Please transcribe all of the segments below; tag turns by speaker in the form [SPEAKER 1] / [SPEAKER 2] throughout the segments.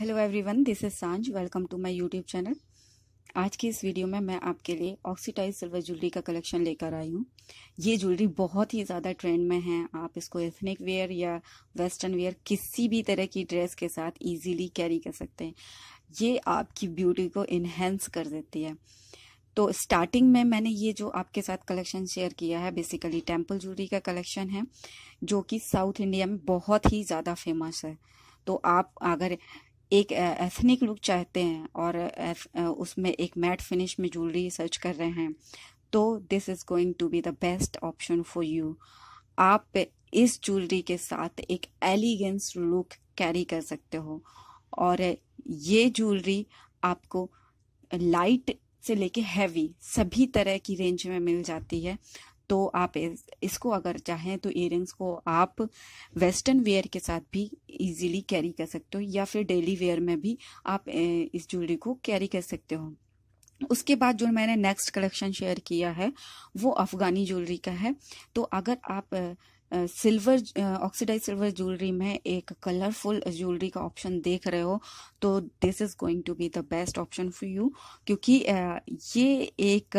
[SPEAKER 1] Hello everyone this is साँझ welcome to my YouTube channel आज की इस वीडियो में मैं आपके लिए ऑक्सीटाइज सिल्वर ज्वेलरी का कलेक्शन लेकर आई हूँ। ये ज्वेलरी बहुत ही ज़्यादा ट्रेंड में है। आप इसको एथनिक वेयर या वेस्टर्न वेयर किसी भी तरह की ड्रेस के साथ इजीली कैरी कर सकते हैं। ये आपकी ब्यूटी को इन्हेंस कर देती है। तो स्टार्टिंग में मैंने ये जो आपके साथ कलेक्शन शेयर किया है बेसिकली टेंपल ज्वेलरी का कलेक्शन है, जो कि साउथ इंडिया में बहुत ही ज़्यादा फ़ेमस है। तो आप अगर एक एथनिक लुक चाहते हैं और उसमें एक मैट फिनिश में ज्वेलरी सर्च कर रहे हैं तो this is going to be the best option for you आप इस ज्वेलरी के साथ एक एलिगेंस लुक कैरी कर सकते हो और ये ज्वेलरी आपको लाइट से लेके हैवी सभी तरह की रेंज में मिल जाती है। तो आप इस, इसको अगर चाहें तो इयर को आप वेस्टर्न वेयर के साथ भी इजीली कैरी कर सकते हो या फिर डेली वेयर में भी आप इस ज्वेलरी को कैरी कर सकते हो। उसके बाद जो मैंने नेक्स्ट कलेक्शन शेयर किया है वो अफगानी ज्वेलरी का है। तो अगर आप सिल्वर ऑक्सीडाइज सिल्वर ज्वेलरी में एक कलरफुल ज्वेलरी का ऑप्शन देख रहे हो तो this is going to be the best option for you क्योंकि ये एक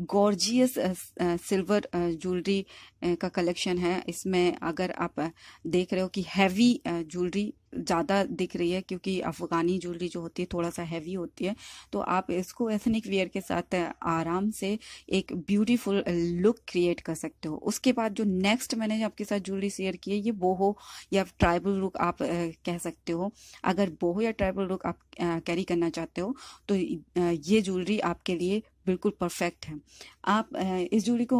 [SPEAKER 1] गॉर्जियस सिल्वर ज्वेलरी का कलेक्शन है। इसमें अगर आप देख रहे हो कि हैवी ज्वेलरी ज़्यादा दिख रही है क्योंकि अफगानी ज्वेलरी जो होती है थोड़ा सा हैवी होती है। तो आप इसको एथनिक वेयर के साथ आराम से एक ब्यूटीफुल लुक क्रिएट कर सकते हो। उसके बाद जो नेक्स्ट मैंने आपके साथ ज्वेलरी शेयर की है, ये बोहो या ट्राइबल लुक आप कह सकते हो। अगर बोहो या ट्राइबल लुक आप कैरी करना चाहते हो तो ये ज्वेलरी आपके लिए बिल्कुल परफेक्ट है। आप इस ज्वेलरी को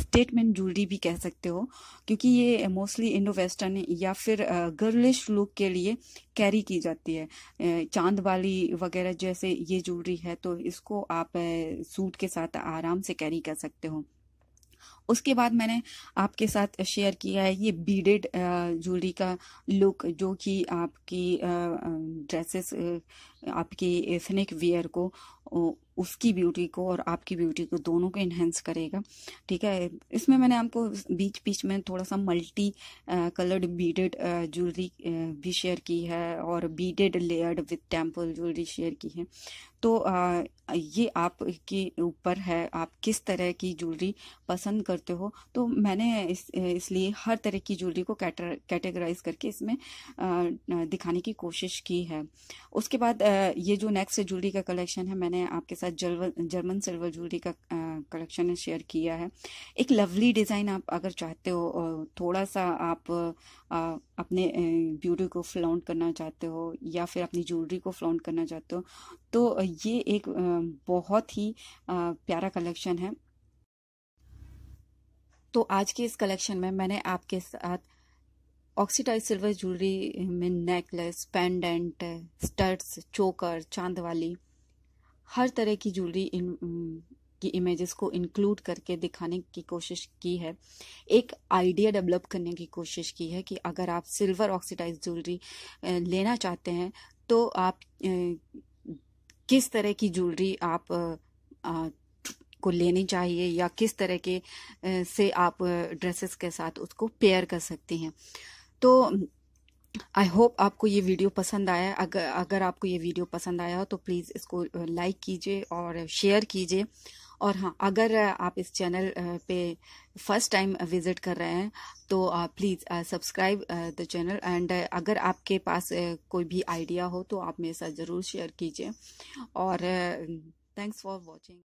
[SPEAKER 1] स्टेटमेंट ज्वेलरी भी कह सकते हो, क्योंकि ये मोस्टली इंडो वेस्टर्न या फिर गर्लिश लुक के लिए कैरी की जाती है। चाँद वाली वगैरह जैसे ये ज्वेलरी है तो इसको आप सूट के साथ आराम से कैरी कर सकते हो। उसके बाद मैंने आपके साथ शेयर किया है ये बीडेड ज्वेलरी का लुक जो कि आपकी ड्रेसेस आपकी एथनिक वियर को उसकी ब्यूटी को और आपकी ब्यूटी को दोनों को इन्हेंस करेगा। ठीक है? इसमें मैंने आपको बीच बीच में थोड़ा सा मल्टी कलर्ड बीडेड ज्वेलरी भी शेयर की है और beaded layered with temple jewellery share की है। तो आ, ये आपके ऊपर है। आप किस तरह की ज्वेलरी पसंद करते हो? तो मैंने इस इसलिए हर तरह की ज्वेलरी को कैटेगराइज करके इसमें आ, दिखाने की कोशिश की है। उसके बाद ये जो नेक्स्ट ज्वेलरी का कलेक्शन है, मैंने आपके साथ जर्मन सिल्वर ज्वेलरी का कलेक्शन शेयर किया है। एक लवली डिज़ाइन आप अगर चाहते हो थोड़ा सा आप अपने ब्यूटी को फ्लाउंट करना चाहते हो या फिर अपनी ज्वेलरी को फ्लाउंट करना चाहते हो तो ये एक बहुत ही प्यारा कलेक्शन है। तो आज के इस कलेक्शन में मैंने आपके साथ ऑक्सीडाइज सिल्वर ज्वेलरी में नेकलेस पेंडेंट स्टड्स चोकर चाँद वाली हर तरह की ज्वेलरी इन की इमेजेस को इंक्लूड करके दिखाने की कोशिश की है। एक आइडिया डेवलप करने की कोशिश की है कि अगर आप सिल्वर ऑक्सीडाइज ज्वेलरी लेना चाहते हैं तो आप किस तरह की ज्वेलरी आप को लेनी चाहिए या किस तरह के से आप ड्रेसेस के साथ उसको पेयर कर सकती हैं। तो आई होप आपको ये वीडियो पसंद आया। अगर अगर आपको ये वीडियो पसंद आया हो तो प्लीज़ इसको लाइक कीजिए और शेयर कीजिए। और हाँ अगर आप इस चैनल पे फ़र्स्ट टाइम विज़िट कर रहे हैं तो please subscribe the channel and अगर आपके पास कोई भी आइडिया हो तो आप मेरे साथ ज़रूर शेयर कीजिए। और थैंक्स फॉर वॉचिंग